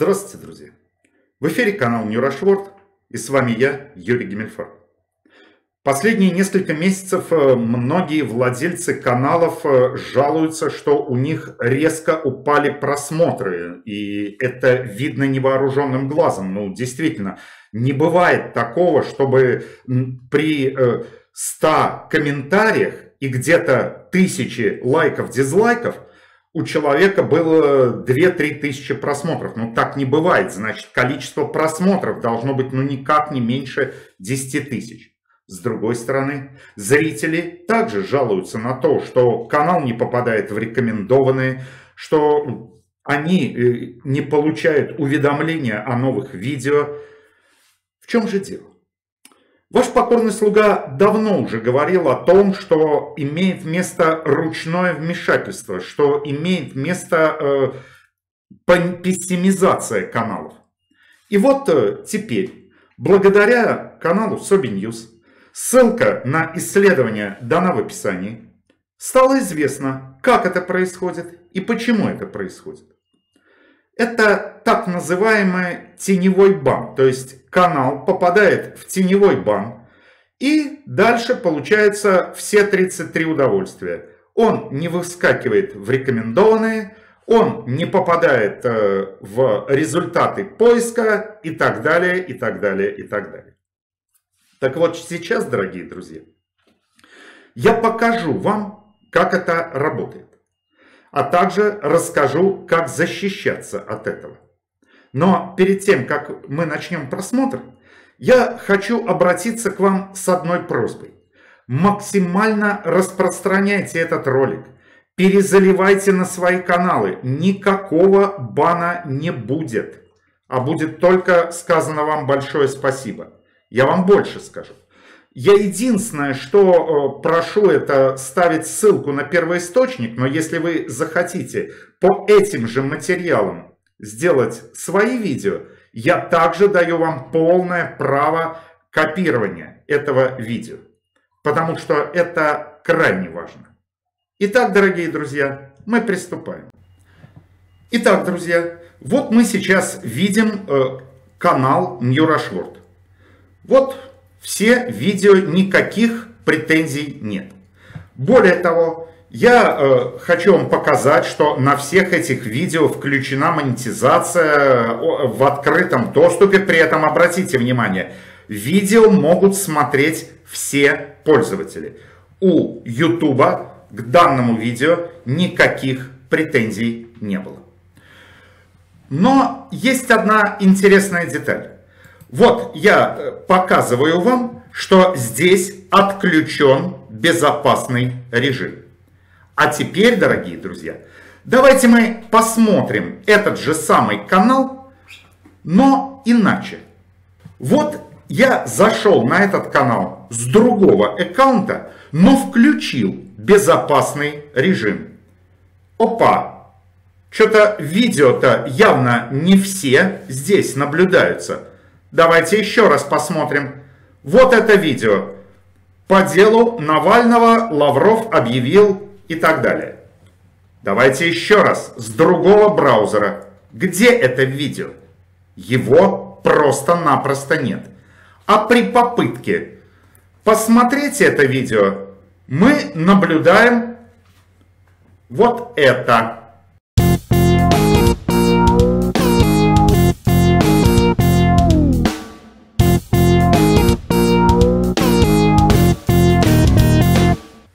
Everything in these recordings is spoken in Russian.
Здравствуйте, друзья! В эфире канал Нюрашворд и с вами я, Юрий Гемельфар. Последние несколько месяцев э, многие владельцы каналов э, жалуются, что у них резко упали просмотры. И это видно невооруженным глазом. Ну, действительно, не бывает такого, чтобы при 100 э, комментариях и где-то тысячи лайков, дизлайков – у человека было 2-3 тысячи просмотров. Ну, так не бывает. Значит, количество просмотров должно быть, ну, никак не меньше 10 тысяч. С другой стороны, зрители также жалуются на то, что канал не попадает в рекомендованные, что они э, не получают уведомления о новых видео. В чем же дело? Ваш покорный слуга давно уже говорил о том, что имеет место ручное вмешательство, что имеет место э, пессимизация каналов. И вот э, теперь, благодаря каналу Соби News, ссылка на исследование дана в описании, стало известно, как это происходит и почему это происходит. Это так называемый теневой бан, то есть канал попадает в теневой бан, и дальше получается все 33 удовольствия. Он не выскакивает в рекомендованные, он не попадает э, в результаты поиска и так далее, и так далее, и так далее. Так вот сейчас, дорогие друзья, я покажу вам, как это работает а также расскажу, как защищаться от этого. Но перед тем, как мы начнем просмотр, я хочу обратиться к вам с одной просьбой. Максимально распространяйте этот ролик, перезаливайте на свои каналы, никакого бана не будет, а будет только сказано вам большое спасибо. Я вам больше скажу. Я единственное, что э, прошу, это ставить ссылку на первоисточник, но если вы захотите по этим же материалам сделать свои видео, я также даю вам полное право копирования этого видео, потому что это крайне важно. Итак, дорогие друзья, мы приступаем. Итак, друзья, вот мы сейчас видим э, канал Ньюрашворд. Вот все видео, никаких претензий нет. Более того, я э, хочу вам показать, что на всех этих видео включена монетизация в открытом доступе. При этом обратите внимание, видео могут смотреть все пользователи. У YouTube к данному видео никаких претензий не было. Но есть одна интересная деталь. Вот я э, показываю вам, что здесь отключен безопасный режим. А теперь, дорогие друзья, давайте мы посмотрим этот же самый канал, но иначе. Вот я зашел на этот канал с другого аккаунта, но включил безопасный режим. Опа! Что-то видео-то явно не все здесь наблюдаются. Давайте еще раз посмотрим. Вот это видео. По делу Навального Лавров объявил и так далее. Давайте еще раз с другого браузера. Где это видео? Его просто-напросто нет. А при попытке посмотреть это видео мы наблюдаем вот это.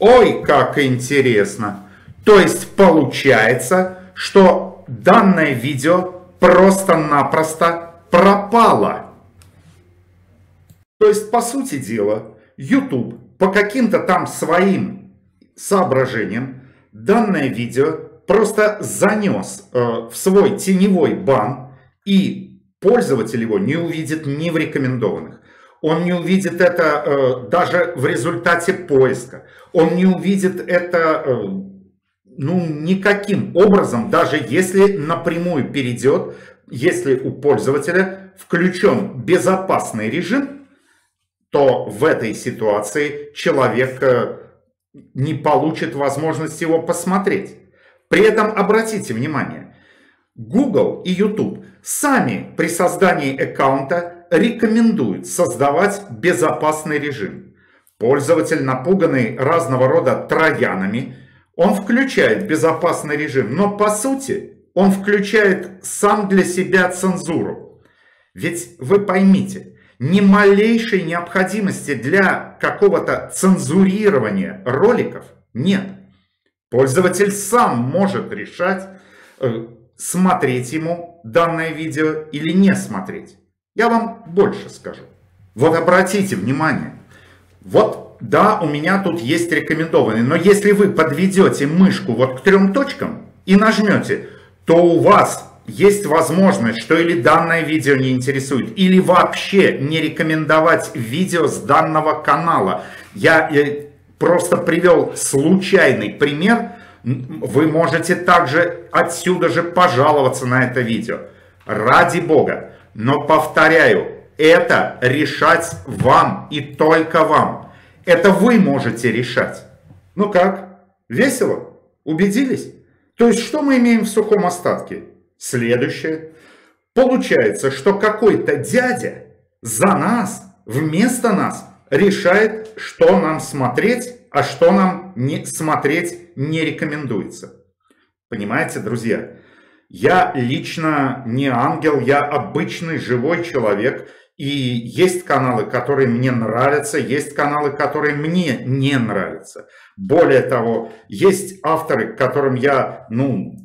Ой, как интересно! То есть получается, что данное видео просто-напросто пропало. То есть, по сути дела, YouTube по каким-то там своим соображениям данное видео просто занес э, в свой теневой бан, и пользователь его не увидит ни в рекомендованных. Он не увидит это э, даже в результате поиска. Он не увидит это э, ну, никаким образом, даже если напрямую перейдет, если у пользователя включен безопасный режим, то в этой ситуации человек э, не получит возможности его посмотреть. При этом обратите внимание, Google и YouTube сами при создании аккаунта рекомендуют создавать безопасный режим. Пользователь, напуганный разного рода троянами, он включает безопасный режим, но по сути он включает сам для себя цензуру. Ведь вы поймите, ни малейшей необходимости для какого-то цензурирования роликов нет. Пользователь сам может решать, э, смотреть ему данное видео или не смотреть. Я вам больше скажу. Вот обратите внимание. Вот, да, у меня тут есть рекомендованный, но если вы подведете мышку вот к трем точкам и нажмете, то у вас есть возможность, что или данное видео не интересует, или вообще не рекомендовать видео с данного канала. Я э, просто привел случайный пример, вы можете также отсюда же пожаловаться на это видео. Ради Бога. Но повторяю, это решать вам и только вам. Это вы можете решать. Ну как? Весело? Убедились? То есть что мы имеем в сухом остатке? Следующее. Получается, что какой-то дядя за нас, вместо нас, решает, что нам смотреть, а что нам не смотреть не рекомендуется. Понимаете, друзья? Я лично не ангел, я обычный живой человек. И есть каналы, которые мне нравятся, есть каналы, которые мне не нравятся. Более того, есть авторы, которым я, ну,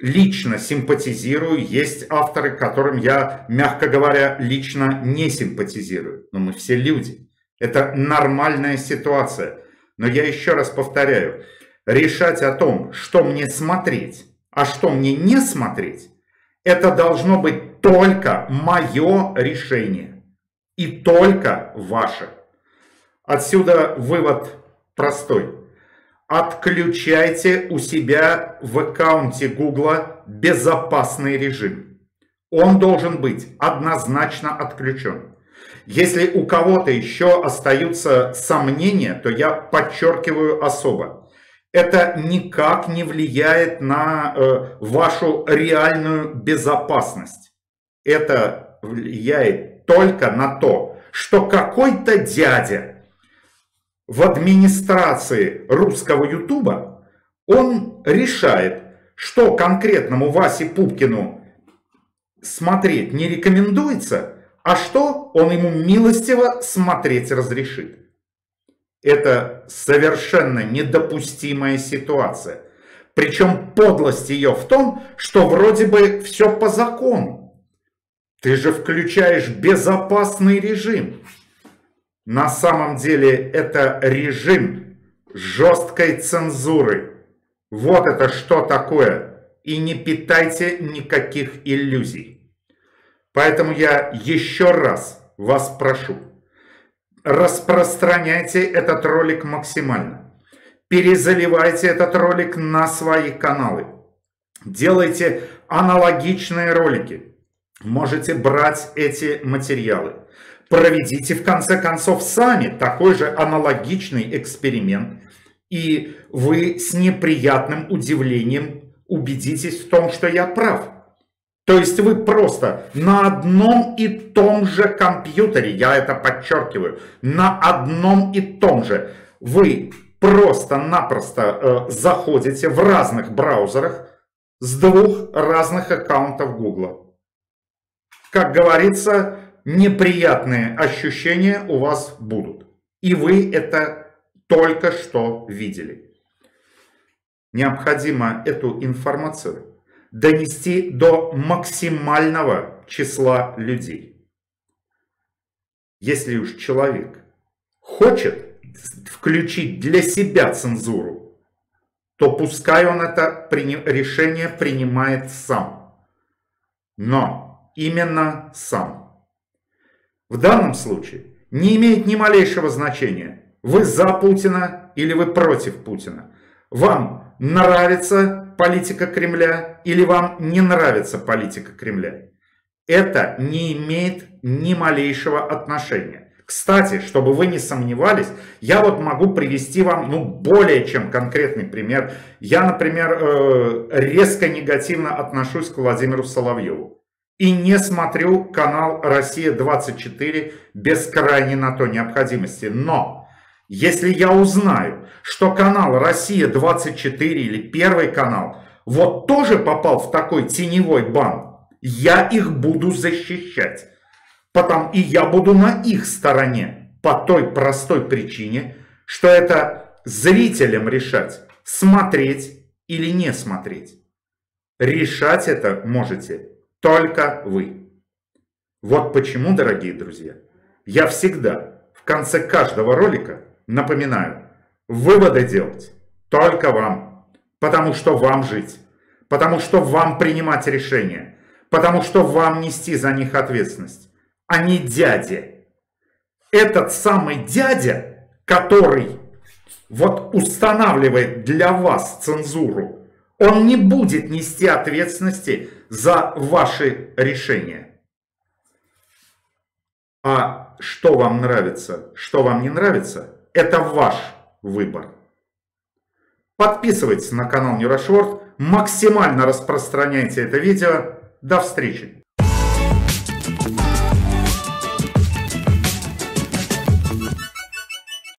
лично симпатизирую, есть авторы, которым я, мягко говоря, лично не симпатизирую. Но мы все люди. Это нормальная ситуация. Но я еще раз повторяю, решать о том, что мне смотреть, а что мне не смотреть, это должно быть только мое решение. И только ваше. Отсюда вывод простой. Отключайте у себя в аккаунте Гугла безопасный режим. Он должен быть однозначно отключен. Если у кого-то еще остаются сомнения, то я подчеркиваю особо. Это никак не влияет на э, вашу реальную безопасность. Это влияет только на то, что какой-то дядя в администрации русского ютуба, он решает, что конкретному Васе Пупкину смотреть не рекомендуется – а что он ему милостиво смотреть разрешит. Это совершенно недопустимая ситуация. Причем подлость ее в том, что вроде бы все по закону. Ты же включаешь безопасный режим. На самом деле это режим жесткой цензуры. Вот это что такое. И не питайте никаких иллюзий. Поэтому я еще раз вас прошу, распространяйте этот ролик максимально. Перезаливайте этот ролик на свои каналы. Делайте аналогичные ролики. Можете брать эти материалы. Проведите в конце концов сами такой же аналогичный эксперимент. И вы с неприятным удивлением убедитесь в том, что я прав. То есть вы просто на одном и том же компьютере, я это подчеркиваю, на одном и том же, вы просто-напросто э, заходите в разных браузерах с двух разных аккаунтов Google. Как говорится, неприятные ощущения у вас будут. И вы это только что видели. Необходимо эту информацию донести до максимального числа людей. Если уж человек хочет включить для себя цензуру, то пускай он это решение принимает сам. Но именно сам. В данном случае не имеет ни малейшего значения, вы за Путина или вы против Путина. Вам нравится политика Кремля или вам не нравится политика Кремля. Это не имеет ни малейшего отношения. Кстати, чтобы вы не сомневались, я вот могу привести вам ну, более чем конкретный пример. Я, например, э, резко негативно отношусь к Владимиру Соловьеву. И не смотрю канал «Россия-24» без крайней на то необходимости. Но если я узнаю, что канал «Россия-24» или Первый канал вот тоже попал в такой теневой бан, я их буду защищать. Потом и я буду на их стороне по той простой причине, что это зрителям решать, смотреть или не смотреть. Решать это можете только вы. Вот почему, дорогие друзья, я всегда в конце каждого ролика напоминаю, выводы делать только вам, потому что вам жить, потому что вам принимать решения, потому что вам нести за них ответственность а не дяде. Этот самый дядя, который вот устанавливает для вас цензуру, он не будет нести ответственности за ваши решения. А что вам нравится, что вам не нравится, это ваш выбор. Подписывайтесь на канал Нейрошворд, максимально распространяйте это видео. До встречи!